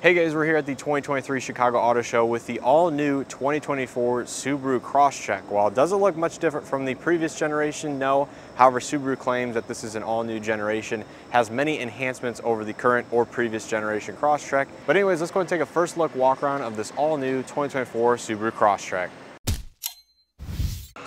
Hey guys, we're here at the 2023 Chicago Auto Show with the all-new 2024 Subaru Crosstrek. While it doesn't look much different from the previous generation, no. However, Subaru claims that this is an all-new generation, has many enhancements over the current or previous generation Crosstrek. But anyways, let's go and take a first look walk around of this all-new 2024 Subaru Crosstrek.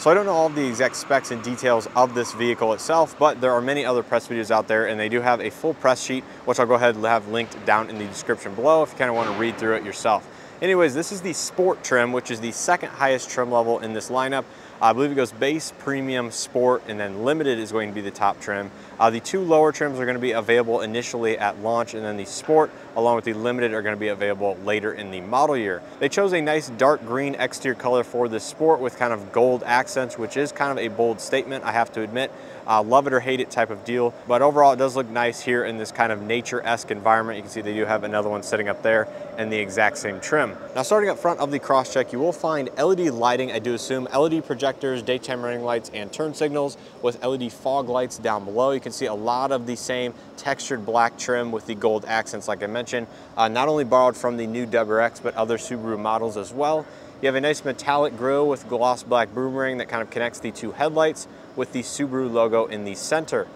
So I don't know all the exact specs and details of this vehicle itself, but there are many other press videos out there and they do have a full press sheet, which I'll go ahead and have linked down in the description below if you kind of want to read through it yourself. Anyways, this is the Sport trim, which is the second highest trim level in this lineup. I believe it goes base, premium, sport, and then limited is going to be the top trim. Uh, the two lower trims are going to be available initially at launch, and then the sport, along with the limited, are going to be available later in the model year. They chose a nice dark green exterior color for the sport with kind of gold accents, which is kind of a bold statement, I have to admit. Uh, love it or hate it type of deal. But overall, it does look nice here in this kind of nature-esque environment. You can see they do have another one sitting up there and the exact same trim. Now, starting up front of the Crosstrek, you will find LED lighting, I do assume, LED projectors, daytime running lights, and turn signals with LED fog lights down below. You can see a lot of the same textured black trim with the gold accents, like I mentioned, uh, not only borrowed from the new WRX, but other Subaru models as well. You have a nice metallic grille with gloss black boomerang that kind of connects the two headlights with the Subaru logo in the center.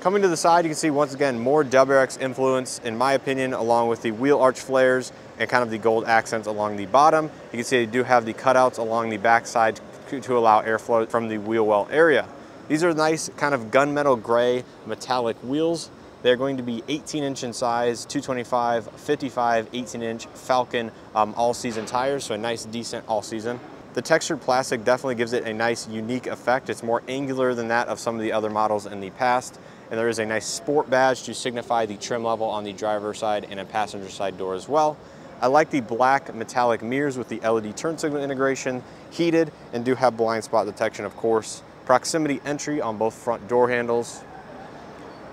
Coming to the side, you can see once again more WRX influence, in my opinion, along with the wheel arch flares and kind of the gold accents along the bottom. You can see they do have the cutouts along the backside to allow airflow from the wheel well area. These are nice kind of gunmetal gray metallic wheels. They're going to be 18 inch in size, 225, 55, 18 inch Falken um, all season tires, so a nice decent all season. The textured plastic definitely gives it a nice unique effect. It's more angular than that of some of the other models in the past. And there is a nice sport badge to signify the trim level on the driver's side and a passenger side door as well. I like the black metallic mirrors with the LED turn signal integration, heated, and do have blind spot detection, of course. Proximity entry on both front door handles.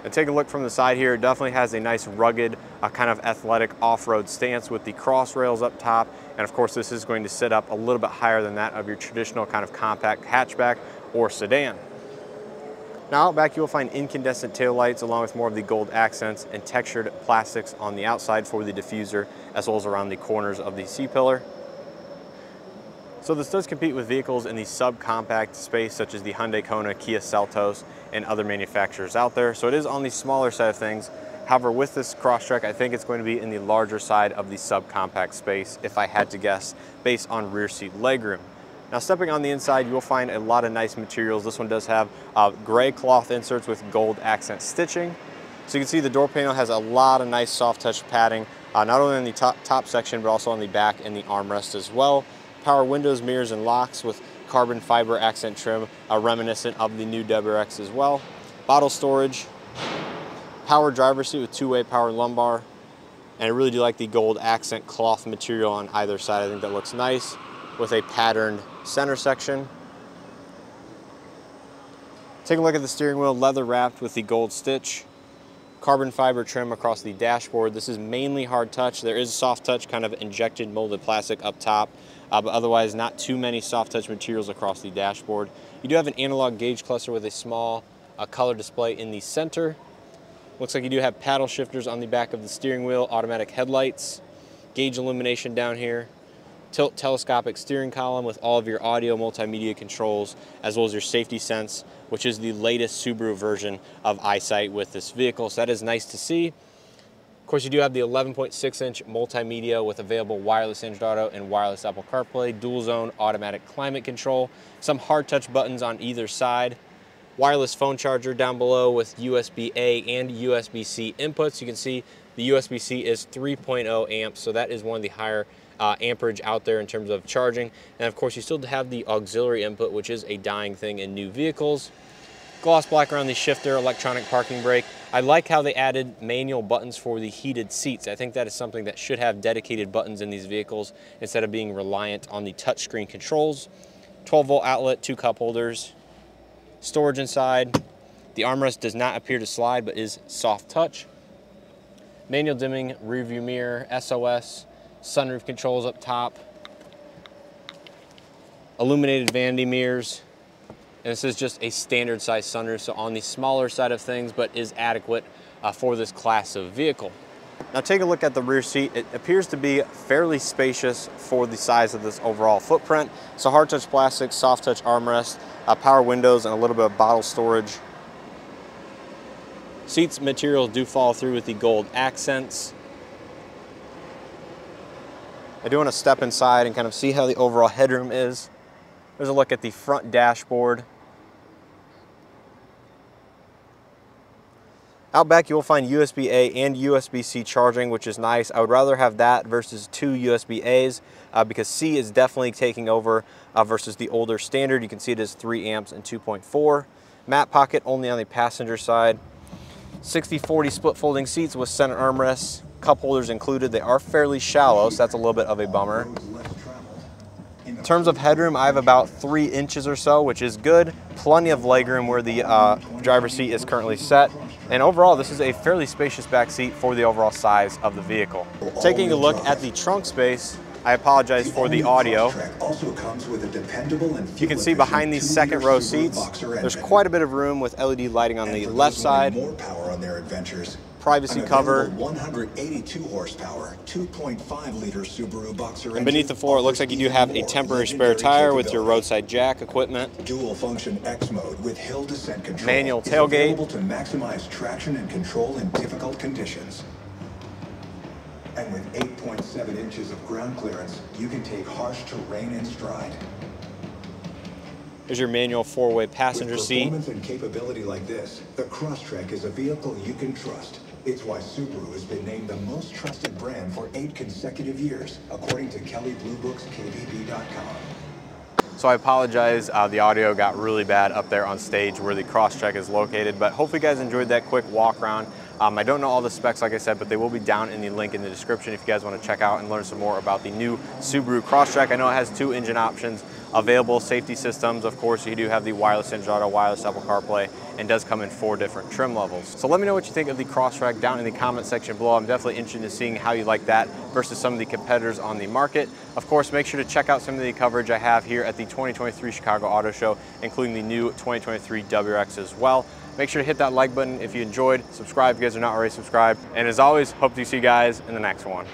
And take a look from the side here, it definitely has a nice rugged, uh, kind of athletic off-road stance with the cross rails up top. And of course, this is going to sit up a little bit higher than that of your traditional kind of compact hatchback or sedan. Now out back, you will find incandescent taillights along with more of the gold accents and textured plastics on the outside for the diffuser, as well as around the corners of the C-pillar. So this does compete with vehicles in the subcompact space, such as the Hyundai Kona, Kia Seltos, and other manufacturers out there. So it is on the smaller side of things. However, with this Crosstrek, I think it's going to be in the larger side of the subcompact space, if I had to guess, based on rear seat legroom. Now stepping on the inside, you will find a lot of nice materials. This one does have uh, gray cloth inserts with gold accent stitching. So you can see the door panel has a lot of nice soft touch padding, uh, not only in the top, top section, but also on the back and the armrest as well power windows, mirrors, and locks with carbon fiber accent trim, uh, reminiscent of the new WRX as well. Bottle storage, power driver seat with two-way power lumbar, and I really do like the gold accent cloth material on either side. I think that looks nice with a patterned center section. Take a look at the steering wheel, leather wrapped with the gold stitch carbon fiber trim across the dashboard. This is mainly hard touch. There is soft touch, kind of injected molded plastic up top, uh, but otherwise not too many soft touch materials across the dashboard. You do have an analog gauge cluster with a small uh, color display in the center. Looks like you do have paddle shifters on the back of the steering wheel, automatic headlights, gauge illumination down here, tilt telescopic steering column with all of your audio multimedia controls, as well as your safety sense, which is the latest Subaru version of EyeSight with this vehicle. So that is nice to see. Of course, you do have the 11.6 inch multimedia with available wireless Android Auto and wireless Apple CarPlay, dual zone automatic climate control, some hard touch buttons on either side, wireless phone charger down below with USB-A and USB-C inputs. You can see the USB-C is 3.0 amps, so that is one of the higher uh, amperage out there in terms of charging. And of course, you still have the auxiliary input, which is a dying thing in new vehicles. Gloss black around the shifter, electronic parking brake. I like how they added manual buttons for the heated seats. I think that is something that should have dedicated buttons in these vehicles instead of being reliant on the touchscreen controls. 12 volt outlet, two cup holders, storage inside. The armrest does not appear to slide, but is soft touch. Manual dimming rear view mirror, SOS, sunroof controls up top, illuminated vanity mirrors, and this is just a standard size sunroof, so on the smaller side of things, but is adequate uh, for this class of vehicle. Now take a look at the rear seat. It appears to be fairly spacious for the size of this overall footprint. So hard touch plastic, soft touch armrest, uh, power windows, and a little bit of bottle storage. Seats materials do fall through with the gold accents. I do want to step inside and kind of see how the overall headroom is. There's a look at the front dashboard. Out back, you will find USB-A and USB-C charging, which is nice. I would rather have that versus two USB-As uh, because C is definitely taking over uh, versus the older standard. You can see it is 3 amps and 2.4. Mat pocket only on the passenger side. 60-40 split folding seats with center armrests, cup holders included. They are fairly shallow, so that's a little bit of a bummer. In terms of headroom, I have about three inches or so, which is good. Plenty of legroom where the uh, driver's seat is currently set. And overall, this is a fairly spacious back seat for the overall size of the vehicle. Taking a look at the trunk space, I apologize for the audio. You can see behind these second row seats, there's quite a bit of room with LED lighting on the left side. More power on their adventures. Privacy cover. 182 horsepower, 2.5 liter Subaru Boxer And beneath the floor, it looks like you do have a temporary spare tire with your roadside jack equipment. Dual function X mode with hill descent control. Manual tailgate. Able to maximize traction and control in difficult conditions. And with 8.7 inches of ground clearance, you can take harsh terrain in stride. There's your manual four-way passenger With performance seat. and capability like this, the Crosstrek is a vehicle you can trust. It's why Subaru has been named the most trusted brand for eight consecutive years, according to Kelley Blue Book's KBB.com. So I apologize, uh, the audio got really bad up there on stage where the Crosstrek is located, but hopefully you guys enjoyed that quick walk around. Um, I don't know all the specs, like I said, but they will be down in the link in the description if you guys want to check out and learn some more about the new Subaru Crosstrek. I know it has two engine options available, safety systems. Of course, you do have the wireless Android Auto, wireless Apple CarPlay, and does come in four different trim levels. So let me know what you think of the Crosstrek down in the comment section below. I'm definitely interested in seeing how you like that versus some of the competitors on the market. Of course, make sure to check out some of the coverage I have here at the 2023 Chicago Auto Show, including the new 2023 WRX as well. Make sure to hit that like button if you enjoyed. Subscribe if you guys are not already subscribed. And as always, hope to see you guys in the next one.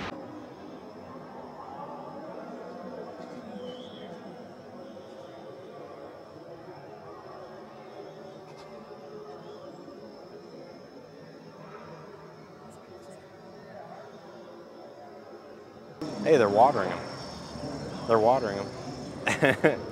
Hey, they're watering them. They're watering them.